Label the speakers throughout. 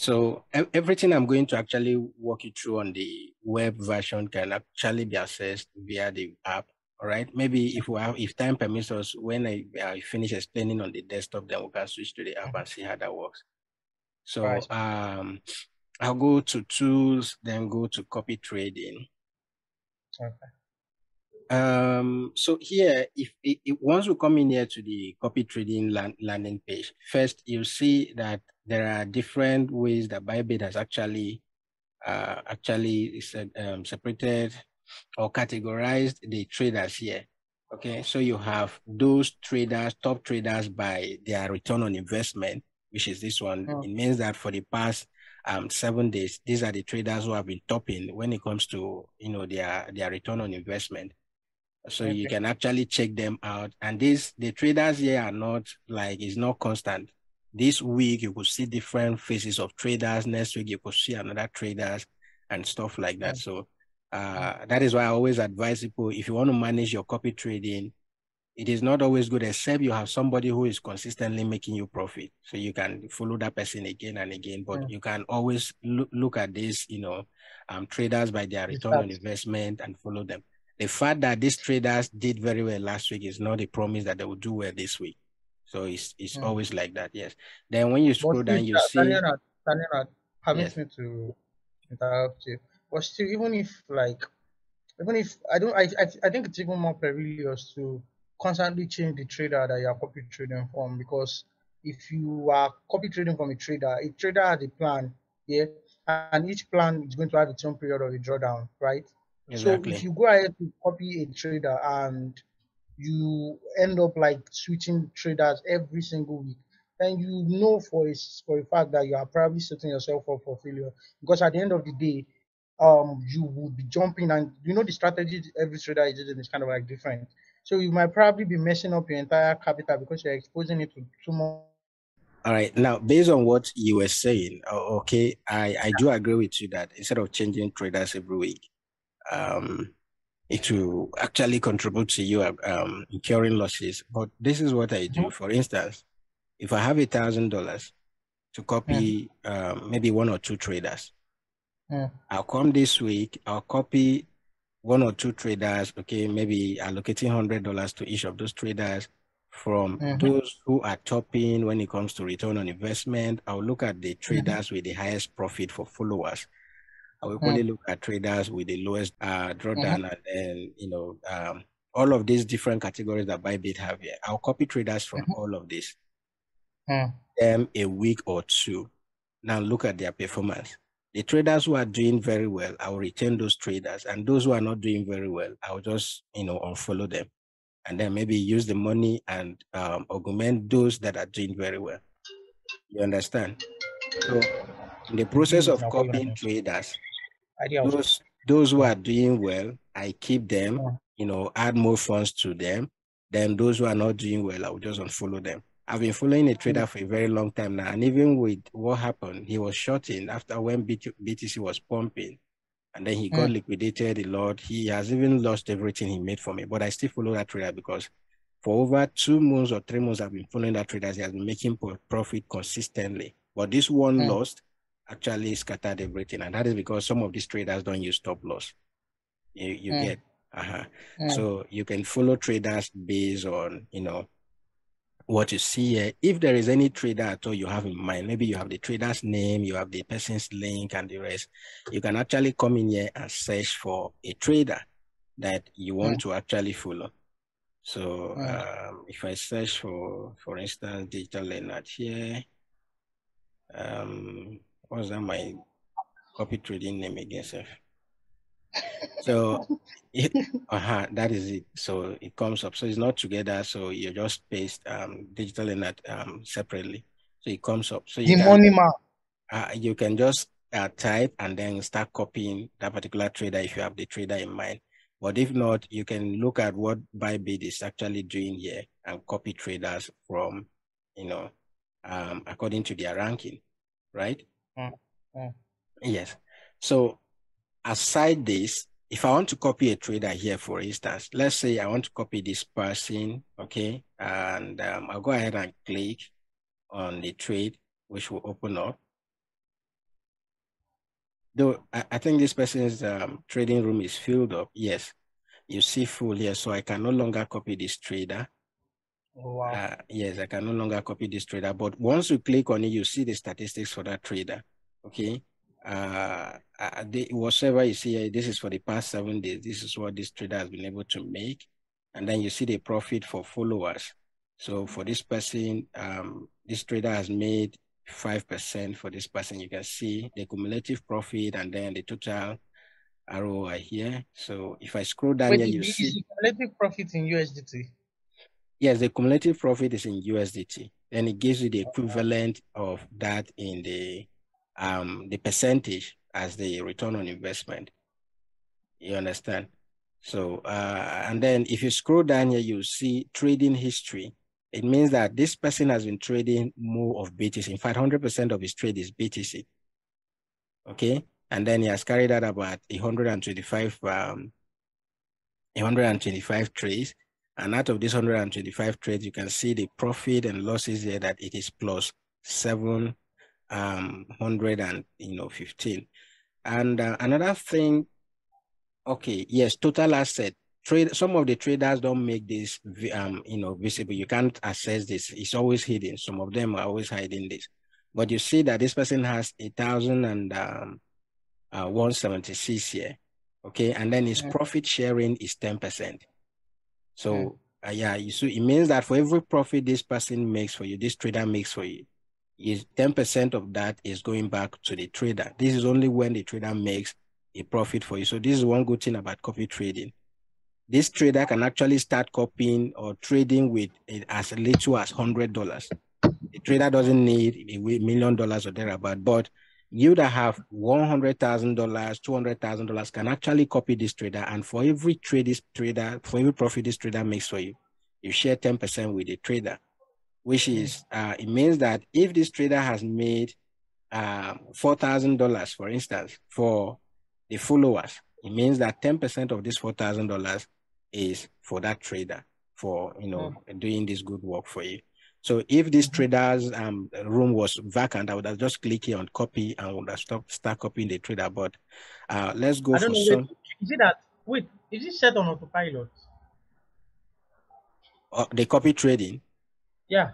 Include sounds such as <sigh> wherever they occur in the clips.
Speaker 1: So everything I'm going to actually walk you through on the web version can actually be accessed via the app. All right. Maybe if we have, if time permits us, when I, I finish explaining on the desktop, then we can switch to the app and see how that works. So right. um, I'll go to tools, then go to copy trading. Okay. Um, so here, if, once we come in here to the copy trading land, landing page, first you see that there are different ways that Bybit has actually uh, actually um, separated or categorized the traders here. Okay, so you have those traders, top traders by their return on investment, which is this one. Oh. It means that for the past um, seven days, these are the traders who have been topping when it comes to you know their their return on investment. So okay. you can actually check them out. And these the traders here are not like it's not constant. This week you could see different faces of traders. Next week you could see another traders and stuff like that. So uh, that is why I always advise people if you want to manage your copy trading, it is not always good except you have somebody who is consistently making you profit. So you can follow that person again and again, but yeah. you can always look, look at this, you know, um, traders by their return on investment and follow them the fact that these traders did very well last week is not a promise that they will do well this week. So it's it's mm. always like that. Yes. Then when you scroll down, you see. Daniel,
Speaker 2: Daniel, permit yes. me to interrupt you. But still, even if like, even if I don't, I, I I think it's even more perilous to constantly change the trader that you are copy trading from because if you are copy trading from a trader, a trader has a plan, yeah, and each plan is going to have its own period of a drawdown, right? Exactly. So if you go ahead to copy a trader and you end up like switching traders every single week, then you know for a, for a fact that you are probably setting yourself up for failure. Because at the end of the day, um, you will be jumping and you know the strategy every trader is using is kind of like different. So you might probably be messing up your entire capital because you're exposing it to too much.
Speaker 1: All right. Now, based on what you were saying, okay, I, I do agree with you that instead of changing traders every week, um, it will actually contribute to you um, incurring losses. But this is what I do. Mm-hmm. For instance, if I have a thousand dollars to copy mm. um, maybe one or two traders, mm. I'll come this week. I'll copy one or two traders. Okay, maybe allocating hundred dollars to each of those traders. From mm-hmm. those who are topping when it comes to return on investment, I'll look at the mm-hmm. traders mm-hmm. with the highest profit for followers. I will only mm. look at traders with the lowest uh, drawdown mm-hmm. and then, you know, um, all of these different categories that Bybit have here. I'll copy traders from mm-hmm. all of this, mm. them a week or two. Now look at their performance. The traders who are doing very well, I will retain those traders. And those who are not doing very well, I'll just, you know, unfollow them. And then maybe use the money and um, augment those that are doing very well. You understand? So in the process of copying traders, those those who are doing well, I keep them, you know, add more funds to them. Then those who are not doing well, I will just unfollow them. I've been following a trader for a very long time now. And even with what happened, he was shorting after when BTC was pumping. And then he got mm. liquidated a lot. He has even lost everything he made for me. But I still follow that trader because for over two months or three months, I've been following that trader. He has been making profit consistently. But this one mm. lost actually scattered everything. And that is because some of these traders don't use stop loss. You, you mm. get, uh-huh. Mm. So you can follow traders based on, you know, what you see here. If there is any trader at all you have in mind, maybe you have the trader's name, you have the person's link and the rest, you can actually come in here and search for a trader that you want mm. to actually follow. So mm. um, if I search for, for instance, digital Leonard here, um, what's that my copy trading name again, sir? <laughs> so it, uh-huh, that is it. So it comes up. So it's not together. So you just paste um, digital and that um, separately. So it comes up. So you the can, money uh, you can just uh, type and then start copying that particular trader if you have the trader in mind. But if not, you can look at what Bybit is actually doing here and copy traders from, you know, um, according to their ranking, right? Mm, mm. Yes. So aside this, if I want to copy a trader here, for instance, let's say I want to copy this person, okay, and um, I'll go ahead and click on the trade, which will open up. though I, I think this person's um, trading room is filled up. Yes, you see full here, so I can no longer copy this trader.
Speaker 2: Oh, wow.
Speaker 1: Uh, yes, I can no longer copy this trader. But once you click on it, you see the statistics for that trader. Okay. Uh, uh the, whatever you see this is for the past seven days. This is what this trader has been able to make. And then you see the profit for followers. So for this person, um, this trader has made 5% for this person. You can see the cumulative profit and then the total ROI here. So if I scroll down Wait, here, you see
Speaker 2: cumulative profit in USDT.
Speaker 1: Yes, the cumulative profit is in USDT. and it gives you the equivalent of that in the um the percentage as the return on investment. You understand? So uh and then if you scroll down here, you see trading history. It means that this person has been trading more of BTC. In fact, 100% of his trade is BTC. Okay. And then he has carried out about 125, um, 125 trades. And out of these 125 trades, you can see the profit and losses here that it is plus 715. Um, you know, 15. And uh, another thing, okay, yes, total asset. Trade some of the traders don't make this um you know visible. You can't access this. It's always hidden. Some of them are always hiding this. But you see that this person has a thousand and um uh, 176 here okay? And then his profit sharing is 10 percent so yeah. Uh, yeah you see it means that for every profit this person makes for you this trader makes for you is 10 percent of that is going back to the trader this is only when the trader makes a profit for you so this is one good thing about copy trading this trader can actually start copying or trading with as little as hundred dollars. The trader doesn't need a million dollars or thereabout, but you that have one hundred thousand dollars, two hundred thousand dollars can actually copy this trader, and for every trade this trader, for every profit this trader makes for you, you share ten percent with the trader, which is uh, it means that if this trader has made uh, four thousand dollars, for instance, for the followers, it means that ten percent of this four thousand dollars is for that trader for you know mm. doing this good work for you. So if this trader's um, room was vacant, I would have just clicked here on copy and would have stopped, start copying the trader. But uh, let's go I for some.
Speaker 2: Is it that wait? Is it set on autopilot?
Speaker 1: Uh, the copy trading.
Speaker 2: Yeah.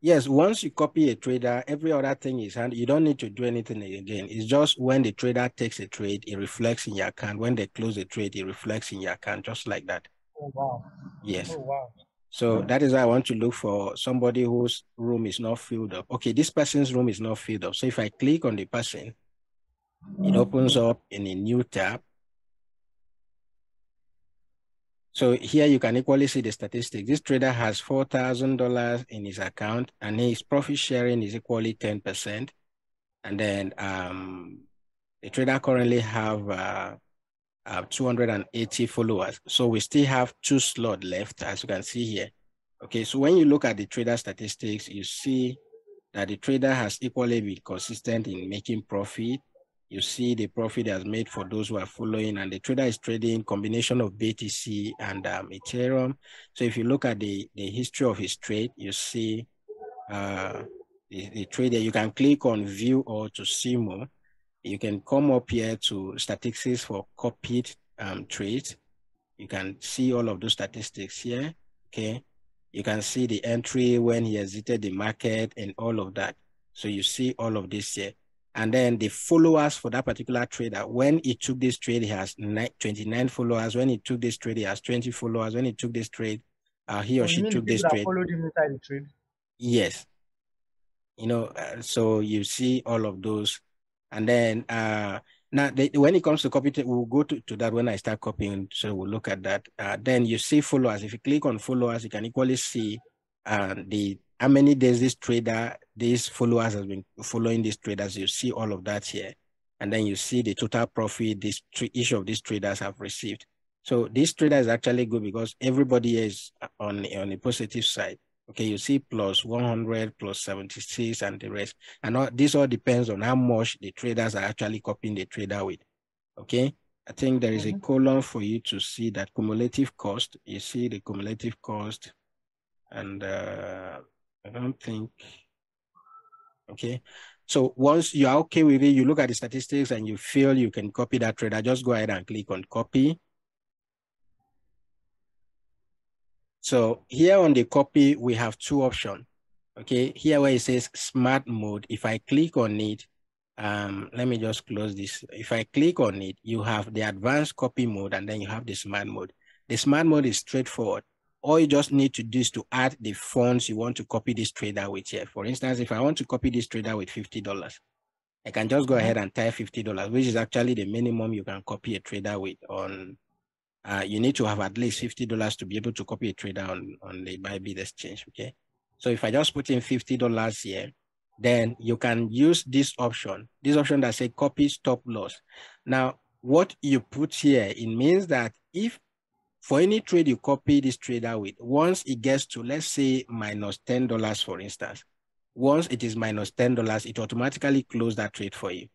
Speaker 1: Yes, once you copy a trader, every other thing is hand. You don't need to do anything again. It's just when the trader takes a trade, it reflects in your account. When they close the trade, it reflects in your account, just like that.
Speaker 2: Oh wow.
Speaker 1: Yes.
Speaker 2: Oh wow.
Speaker 1: So that is why I want to look for somebody whose room is not filled up. Okay, this person's room is not filled up. So if I click on the person, it opens up in a new tab so here you can equally see the statistics. This trader has $4,000 in his account and his profit sharing is equally 10%. And then um, the trader currently have uh, uh, 280 followers. So we still have two slots left, as you can see here. Okay, so when you look at the trader statistics, you see that the trader has equally been consistent in making profit you see the profit has made for those who are following and the trader is trading combination of BTC and um, Ethereum. So if you look at the, the history of his trade, you see uh, the, the trader, you can click on view or to see more. You can come up here to statistics for copied um, trades. You can see all of those statistics here, okay? You can see the entry when he exited the market and all of that. So you see all of this here. And then the followers for that particular trader, when he took this trade, he has 29 followers. When he took this trade, he has 20 followers. When he took this trade, uh, he or she took this trade.
Speaker 2: Followed him inside the trade.
Speaker 1: Yes. You know, uh, so you see all of those. And then uh, now, when it comes to copy, we'll go to, to that when I start copying. So we'll look at that. Uh, then you see followers. If you click on followers, you can equally see uh, the how many days this trader, these followers has been following these traders. You see all of that here. And then you see the total profit this each of these traders have received. So this trader is actually good because everybody is on, on the positive side. Okay, you see plus 100, plus 76 and the rest. And all, this all depends on how much the traders are actually copying the trader with. Okay, I think there is a mm-hmm. column for you to see that cumulative cost. You see the cumulative cost and uh, I don't think. Okay. So once you are okay with it, you look at the statistics and you feel you can copy that trader, just go ahead and click on copy. So here on the copy, we have two options. Okay, here where it says smart mode, if I click on it, um, let me just close this. If I click on it, you have the advanced copy mode and then you have the smart mode. The smart mode is straightforward. All you just need to do is to add the funds you want to copy this trader with here. For instance, if I want to copy this trader with $50, I can just go ahead and type $50, which is actually the minimum you can copy a trader with on, uh, you need to have at least $50 to be able to copy a trader on, on the Bybit exchange, okay? So if I just put in $50 here, then you can use this option, this option that say copy stop loss. Now, what you put here, it means that if for any trade you copy this trader with, once it gets to, let's say, minus $10, for instance, once it is minus $10, it automatically close that trade for you,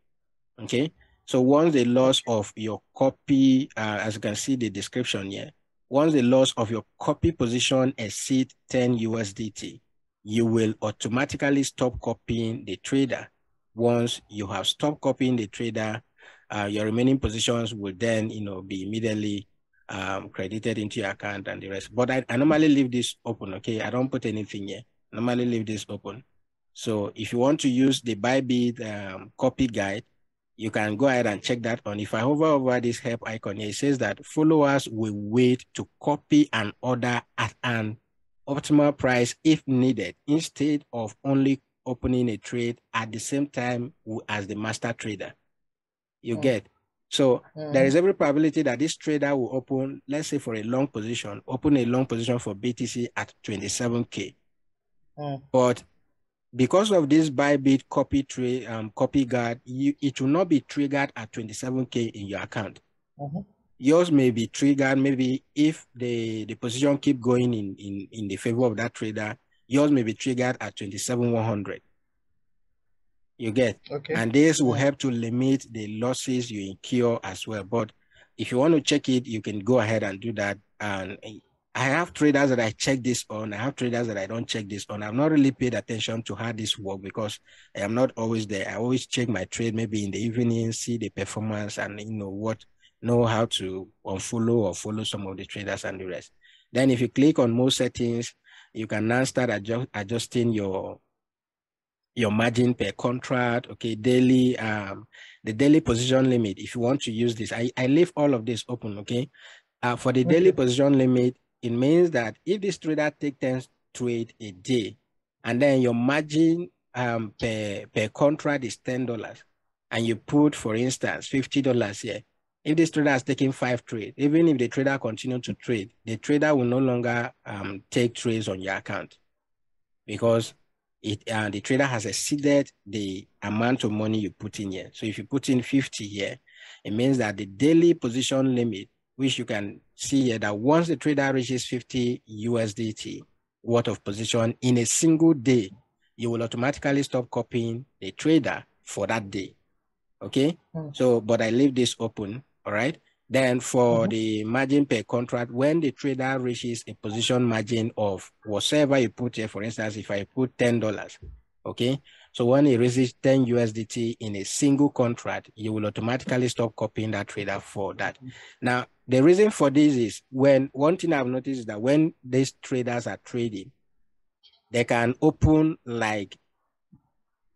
Speaker 1: okay? So once the loss of your copy, uh, as you can see the description here, once the loss of your copy position exceed 10 USDT, you will automatically stop copying the trader. Once you have stopped copying the trader, uh, your remaining positions will then, you know, be immediately um, credited into your account and the rest. But I, I normally leave this open, okay? I don't put anything here. Normally leave this open. So if you want to use the Bybit um, copy guard, you can go ahead and check that on. If I hover over this help icon here, it says that followers will wait to copy an order at an optimal price if needed instead of only opening a trade at the same time as the master trader. You mm. get so mm. there is every probability that this trader will open, let's say for a long position, open a long position for BTC at 27k. Mm. But because of this Bybit copy trade um, copy guard, you, it will not be triggered at 27k in your account. -hmm yours may be triggered maybe if the the position keep going in in in the favor of that trader yours may be triggered at 27100 you get? Okay. And this will help to limit the losses you incur as well. But if you want to check it you can go ahead and do that. And i have traders that i check this on i have traders that i don't check this on i've not really paid attention to how this work because i am not always there i always check my trade maybe in the evening see the performance and you know what know how to unfollow or follow some of the traders and the rest. Then if you click on more settings, you can now start adjust, adjusting your your margin per contract, okay, daily, um, the daily position limit. If you want to use this, I, I leave all of this open, okay? Uh, for the okay. daily position limit, it means that if this trader take 10 trade a day, and then your margin um, per, per contract is $10, and you put, for instance, $50 here, if this trader has taken five trades, even if the trader continue to trade, the trader will no longer um, take trades on your account because it uh, the trader has exceeded the amount of money you put in here. So if you put in 50 here, it means that the daily position limit, which you can see here, that once the trader reaches 50 USDT worth of position in a single day, you will automatically stop copying the trader for that day. Okay. Mm. So, but I leave this open all right? Then for mm-hmm. the margin per contract, when the trader reaches a position margin of whatever you put here, for instance, if I put $10, okay? So when it reaches 10 USDT in a single contract, you will automatically stop copying that trader for that. Mm-hmm. Now, the reason for this is when one thing I've noticed is that when these traders are trading, they can open like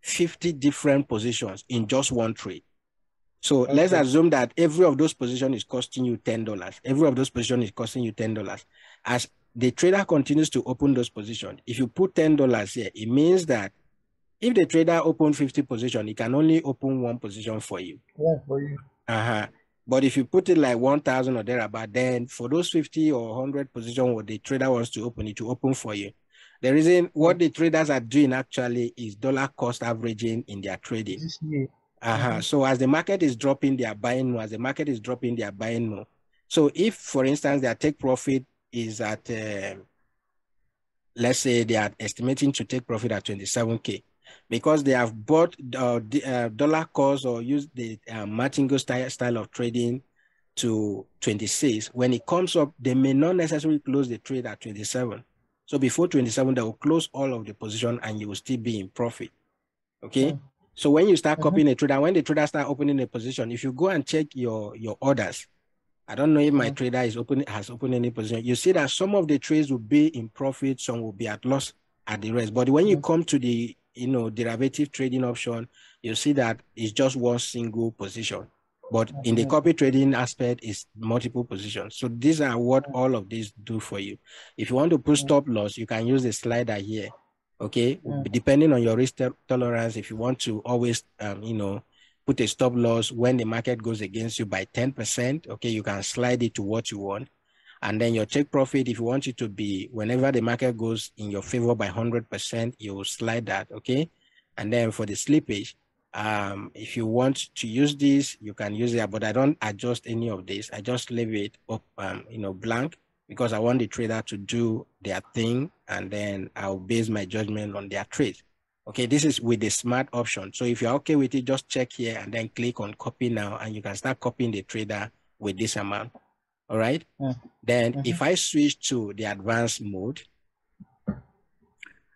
Speaker 1: 50 different positions in just one trade. So okay. let's assume that every of those positions is costing you $10. Every of those positions is costing you $10. As the trader continues to open those positions, if you put $10 here, it means that if the trader open 50 position, he can only open one position for you.
Speaker 2: Yeah, for you.
Speaker 1: Uh-huh. But if you put it like 1,000 or thereabout, then for those 50 or 100 position what the trader wants to open, it to open for you. The reason what the traders are doing actually is dollar cost averaging in their trading. Uh-huh. Mm-hmm. So as the market is dropping, they are buying more. As the market is dropping, they are buying more. So if, for instance, their take profit is at, uh, let's say they are estimating to take profit at 27K, because they have bought uh, the uh, dollar cost or used the uh, Martingale style, style of trading to 26. When it comes up, they may not necessarily close the trade at 27. So before 27, they will close all of the position and you will still be in profit. Okay. Mm-hmm. So when you start mm-hmm. copying a trader, when the trader start opening a position, if you go and check your your orders, I don't know if my mm-hmm. trader is open has opened any position. You see that some of the trades will be in profit, some will be at loss at the rest. But when you mm-hmm. come to the you know derivative trading option, you see that it's just one single position. But in the mm-hmm. copy trading aspect, is multiple positions. So these are what mm-hmm. all of these do for you. If you want to put mm-hmm. stop loss, you can use the slider here. Okay, depending on your risk tolerance, if you want to always, um, you know, put a stop loss when the market goes against you by 10%, okay, you can slide it to what you want. And then your take profit, if you want it to be whenever the market goes in your favor by 100%, you will slide that, okay? And then for the slippage, um, if you want to use this, you can use it, but I don't adjust any of this. I just leave it up, um, you know, blank because I want the trader to do their thing and then I'll base my judgment on their trade. Okay, this is with the smart option. So if you're okay with it, just check here and then click on copy now and you can start copying the trader with this amount. All right. Mm. Then mm -hmm. if I switch to the advanced mode,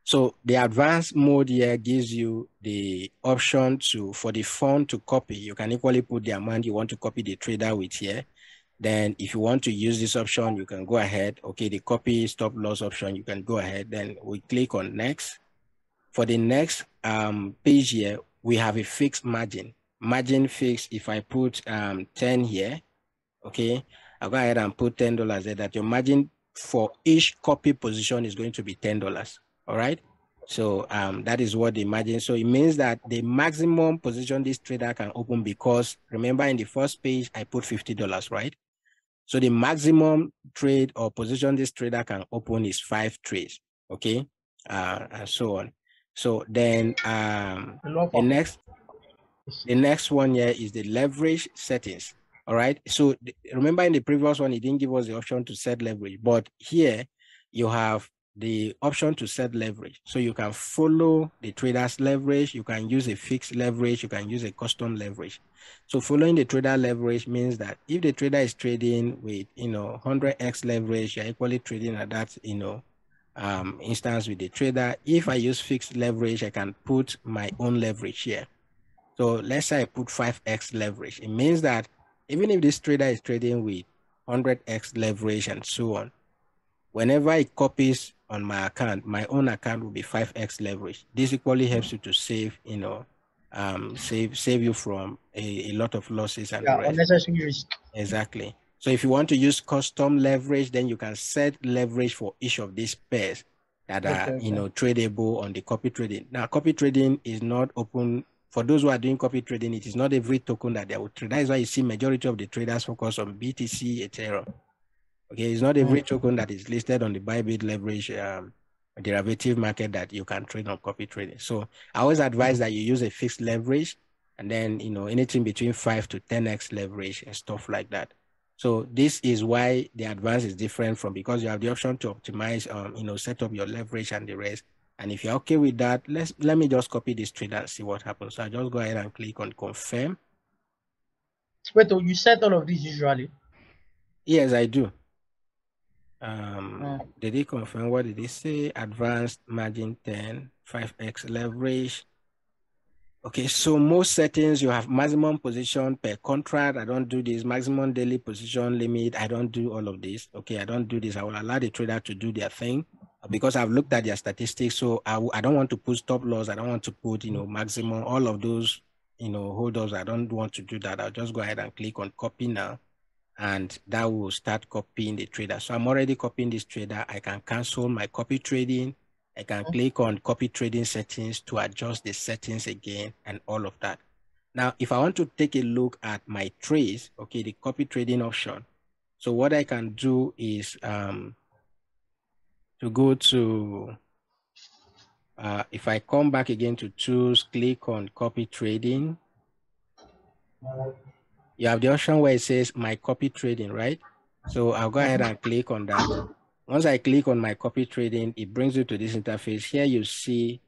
Speaker 1: so the advanced mode here gives you the option to, for the fund to copy, you can equally put the amount you want to copy the trader with here. Then if you want to use this option, you can go ahead. Okay, the copy stop loss option, you can go ahead. Then we click on next. For the next um, page here, we have a fixed margin. Margin fixed, if I put um, 10 here, okay, I'll go ahead and put $10 there that your margin for each copy position is going to be $10 all right? So um, that is what the margin. So it means that the maximum position this trader can open because remember in the first page, I put $50, right? So the maximum trade or position this trader can open is five trades, okay? Uh, and so on. So then um, the next, the next one here is the leverage settings. All right. So remember in the previous one, it didn't give us the option to set leverage, but here you have the option to set leverage. So you can follow the trader's leverage, you can use a fixed leverage, you can use a custom leverage. So following the trader leverage means that if the trader is trading with, you know, 100x leverage, you're equally trading at that, you know, um, instance with the trader. If I use fixed leverage, I can put my own leverage here. So let's say I put 5x leverage. It means that even if this trader is trading with 100x leverage and so on, whenever it copies on my account, my own account will be 5x leverage. This equally helps you to save, you know, um, save save you from a, a lot of losses and
Speaker 2: yeah, unnecessary risk.
Speaker 1: Exactly. So if you want to use custom leverage, then you can set leverage for each of these pairs that are, okay, you know, tradable on the copy trading. Now, copy trading is not open for those who are doing copy trading. It is not every token that they will trade. That is why you see majority of the traders focus on BTC, Ethereum. Okay, it's not every token that is listed on the Bybit leverage um, derivative market that you can trade on copy trading. So I always advise that you use a fixed leverage and then, you know, anything between five to 10x leverage and stuff like that. So this is why the advance is different from because you have the option to optimize, um, you know, set up your leverage and the rest. And if you're okay with that, let's let me just copy this trade and see what happens. So I just go ahead and click on confirm.
Speaker 2: Wait, oh, you set all of these usually?
Speaker 1: Yes, I do. Um, oh. Did he confirm? What did he say? Advanced margin 10, 5x leverage. Okay, so most settings you have maximum position per contract. I don't do this maximum daily position limit. I don't do all of this. Okay, I don't do this. I will allow the trader to do their thing Um, because I've looked at their statistics. So I, I don't want to put stop loss. I don't want to put, you mm. know, maximum, all of those, you know, holders. I don't want to do that. I'll just go ahead and click on copy now and that will start copying the trader. So I'm already copying this trader. I can cancel my copy trading. I can okay. click on copy trading settings to adjust the settings again and all of that. Now, if I want to take a look at my trades, okay, the copy trading option. So what I can do is um, to go to, uh, if I come back again to tools, click on copy trading you have the option where it says my copy trading, right? So I'll go ahead and click on that. Once I click on my copy trading, it brings you to this interface. Here you see,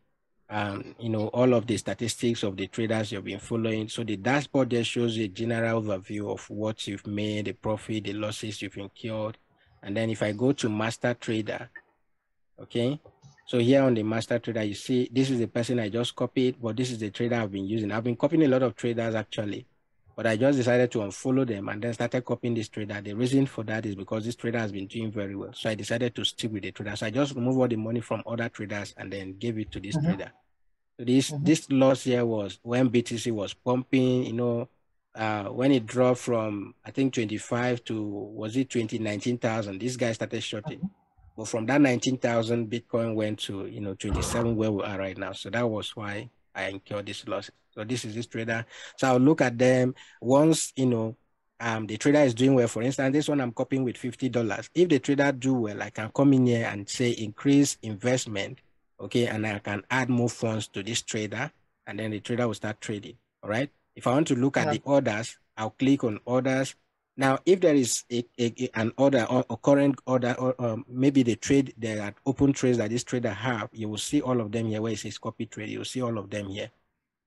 Speaker 1: um, you know, all of the statistics of the traders you've been following. So the dashboard there shows a general overview of what you've made, the profit, the losses you've incurred. And then if I go to master trader, okay, So here on the master trader, you see this is the person I just copied, but this is the trader I've been using. I've been copying a lot of traders actually, but I just decided to unfollow them and then started copying this trader. The reason for that is because this trader has been doing very well. So I decided to stick with the trader. So I just removed all the money from other traders and then gave it to this mm-hmm. trader. So this mm-hmm. this loss here was when BTC was pumping, you know, uh, when it dropped from I think 25 to was it 20, 19,000, this guy started shorting. Mm-hmm. But from that 19,000, Bitcoin went to, you know, 27 where we are right now. So that was why I incurred this loss. So this is this trader. So I'll look at them once, you know, um, the trader is doing well. For instance, this one I'm copying with $50. If the trader do well, I can come in here and say increase investment, okay, and I can add more funds to this trader, and then the trader will start trading, all right? If I want to look at the orders, I'll click on orders, now, if there is a, a, an order or a current order, or um, maybe the trade, there are open trades that this trader have, you will see all of them here where it says copy trade. You'll see all of them here.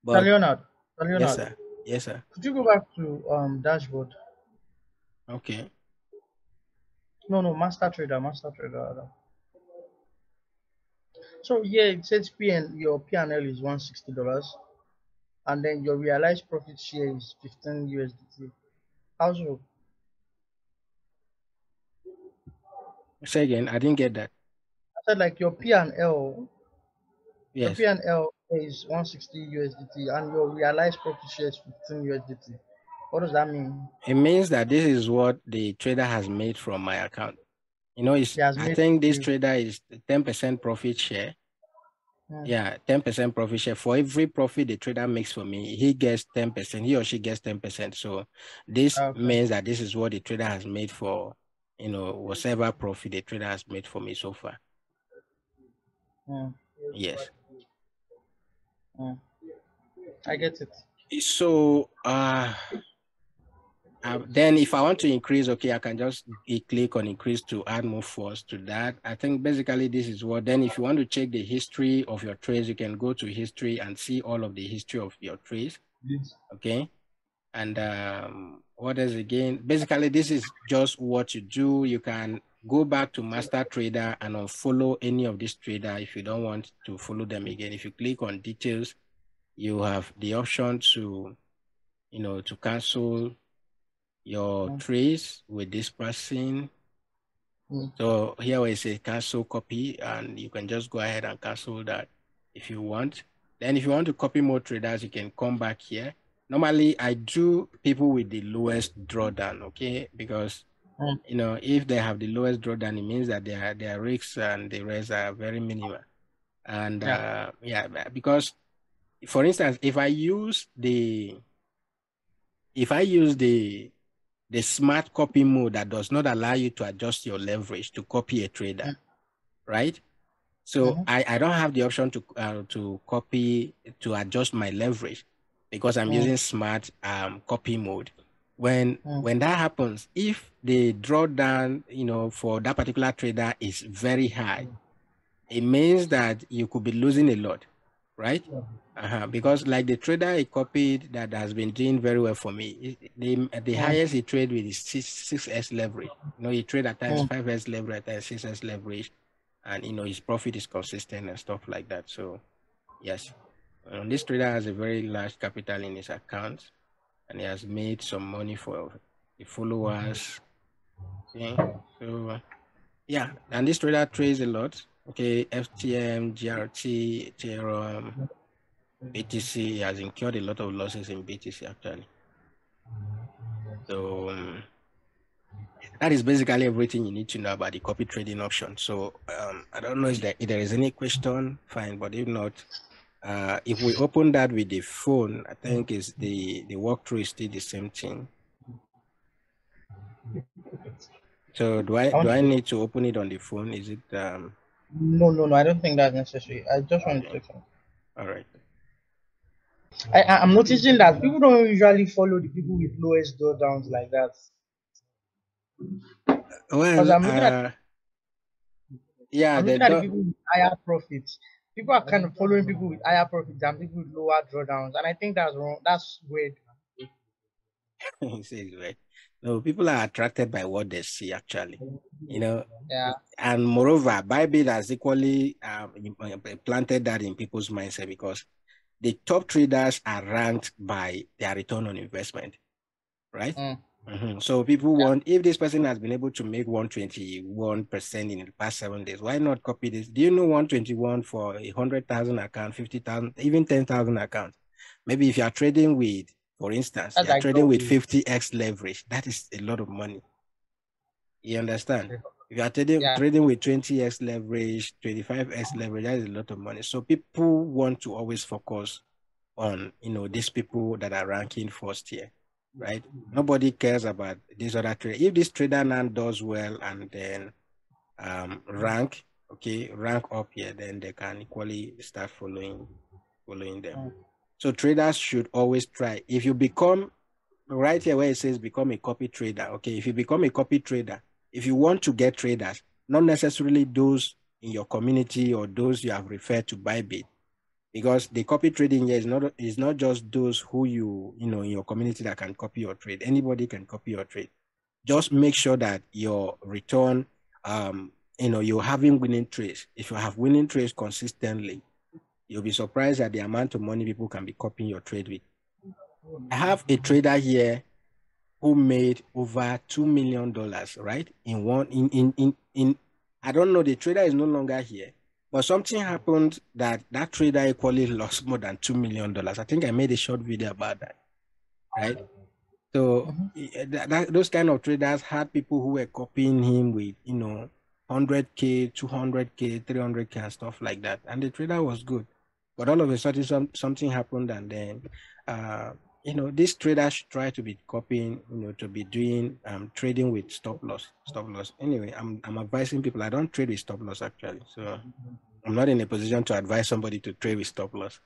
Speaker 2: But, Leonard, Leonard,
Speaker 1: yes, sir. Yes, sir.
Speaker 2: Could you go back to um dashboard?
Speaker 1: Okay.
Speaker 2: No, no, master trader, master trader. So yeah, it says PN your PNL is one sixty dollars, and then your realized profit share is fifteen USDT. How's
Speaker 1: Say again, I didn't get that.
Speaker 2: I said like your P and L. Yes. Your P and L is 160 USDT and your realized profit share is 15 USDT. What does that mean?
Speaker 1: It means that this is what the trader has made from my account. You know, it's, I think this trader is 10% profit share. Hmm. Yeah, 10% profit share. For every profit the trader makes for me, he gets 10%. He or she gets 10%. So this okay. means that this is what the trader has made for you know, whatever profit the trader has made for me so far.
Speaker 2: Mm.
Speaker 1: Yes.
Speaker 2: Mm. I get it.
Speaker 1: So, uh, uh, then if I want to increase, okay, I can just click on increase to add more force to that. I think basically this is what, then if you want to check the history of your trades, you can go to history and see all of the history of your trades. Yes. Okay. And um, what is again? Basically, this is just what you do. You can go back to master trader and unfollow any of this trader if you don't want to follow them again. If you click on details, you have the option to, you know, to cancel your mm. trades with this person. Mm. So here is say cancel copy and you can just go ahead and cancel that if you want. Then if you want to copy more traders, you can come back here normally I do people with the lowest drawdown, okay? Because mm. you know, if they have the lowest drawdown, it means that their their risks and the rest are very minimal. And yeah. Uh, yeah, because for instance, if I use the if I use the the smart copy mode that does not allow you to adjust your leverage to copy a trader, mm. right? So mm-hmm. I, I don't have the option to uh, to copy to adjust my leverage because I'm mm. using smart um, copy mode. When mm. when that happens, if the drawdown, you know, for that particular trader is very high, mm. it means that you could be losing a lot, right? Uh-huh. Because like the trader I copied that has been doing very well for me, the the highest he trade with is six six S leverage. You know, he trade at times five S leverage, at times six S leverage, and you know his profit is consistent and stuff like that. So, yes. Um, this trader has a very large capital in his account and he has made some money for the followers. Okay, so yeah, and this trader trades a lot. Okay, FTM, GRT, Ethereum, BTC has incurred a lot of losses in BTC actually. So um, that is basically everything you need to know about the copy trading option. So um, I don't know if there, if there is any question, fine, but if not, uh, if we open that with the phone, I think is the the walkthrough is still the same thing. So do I do I need to open it on the phone? Is it um?
Speaker 2: No, no, no. I don't think that's necessary. I just want to check.
Speaker 1: All right.
Speaker 2: I I'm noticing that people don't usually follow the people with lowest drawdowns like that.
Speaker 1: Well, I'm uh, at, yeah,
Speaker 2: I'm looking at the people with higher profits people are kind of following people with higher profits than people with lower drawdowns, and I think that's wrong. That's <laughs> weird.
Speaker 1: No, people are attracted by what they see actually. You know.
Speaker 2: Yeah.
Speaker 1: And moreover, Bybit has equally um, planted that in people's mindset because the top traders are ranked by their return on investment, right?
Speaker 2: Mm.
Speaker 1: Mm-hmm. So people want if this person has been able to make 121% in the past seven days, why not copy this? Do you know 121 for a hundred thousand account, 50,000, even 10,000 account? Maybe if you are trading with, for instance, That's you're like trading with 50x leverage, that is a lot of money. You understand? If you are trading, yeah. trading with 20x leverage, 25x leverage, that is a lot of money. So people want to always focus on, you know, these people that are ranking first here right? Nobody cares about this other trader. If this trader now does well and then um, rank, okay, rank up here, then they can equally start following following them. So traders should always try. If you become right here where it says become a copy trader, okay, if you become a copy trader, if you want to get traders, not necessarily those in your community or those you have referred to Bybit, because the copy trading here is not is not just those who you you know in your community that can copy your trade. Anybody can copy your trade. Just make sure that your return, um, you know, you're having winning trades. If you have winning trades consistently, you'll be surprised at the amount of money people can be copying your trade with. I have a trader here who made over two million dollars, right? In one in in in in I don't know, the trader is no longer here but something happened that that trader equally lost more than $2 million. I think I made a short video about that. Right? So mm-hmm. that, that, those kind of traders had people who were copying him with, you know, 100K, 200K, 300K and stuff like that. And the trader was good. But all of a sudden, some, something happened and then uh, you know, these traders should try to be copying, you know, to be doing um, trading with stop loss, stop loss. Anyway, I'm I'm advising people. I don't trade with stop loss actually, so I'm not in a position to advise somebody to trade with stop loss.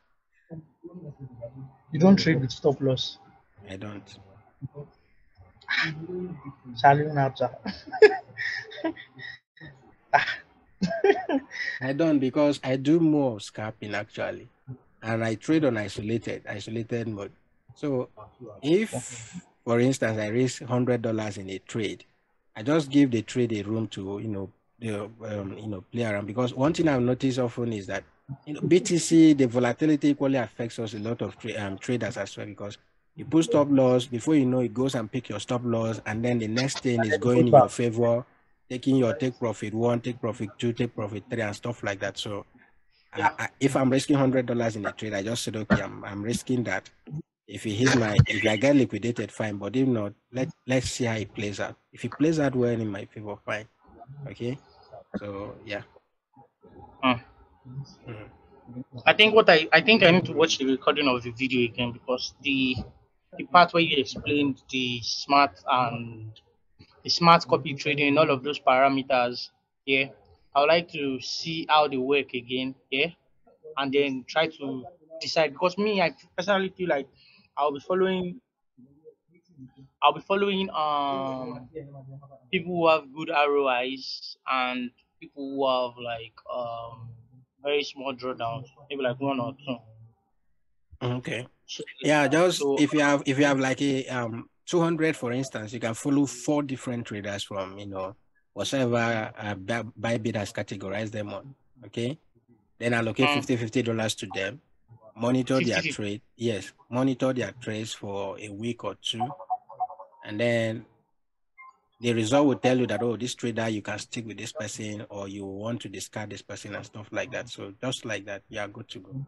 Speaker 2: You don't trade with stop loss.
Speaker 1: I don't. <laughs> I don't because I do more scalping actually, and I trade on isolated, isolated mode. So if, for instance, I raise hundred dollars in a trade, I just give the trade a room to you know the um, you know play around because one thing I've noticed often is that you know BTC the volatility equally affects us a lot of tra- um, traders as well because you put stop loss before you know it goes and pick your stop loss and then the next thing is going in your favor, taking your take profit one, take profit two, take profit three, and stuff like that. So. I, I, if I'm risking hundred dollars in a trade, I just said, okay, I'm, I'm risking that. If he hits my, if I get liquidated, fine. But if not, let let's see how he plays out. If he plays out well in my favor, fine. Okay. So yeah.
Speaker 2: Mm. Mm. I think what I I think I need to watch the recording of the video again because the the part where you explained the smart and the smart copy trading and all of those parameters. Yeah. I would like to see how they work again. Yeah. And then try to decide because me, I personally feel like I'll be following I'll be following um people who have good ROIs and people who have like um very small drawdowns, maybe like one or two.
Speaker 1: Okay. Yeah, just so, if you have if you have like a um 200 for instance, you can follow four different traders from you know whatever uh, Bybit has categorized them on. Okay, then allocate um, 50 50 dollars to them monitor their trade. Yes, monitor their trades for a week or two, and then the result will tell you that oh, this trader you can stick with this person, or you want to discard this person and stuff like that. So just like that, you are good to go.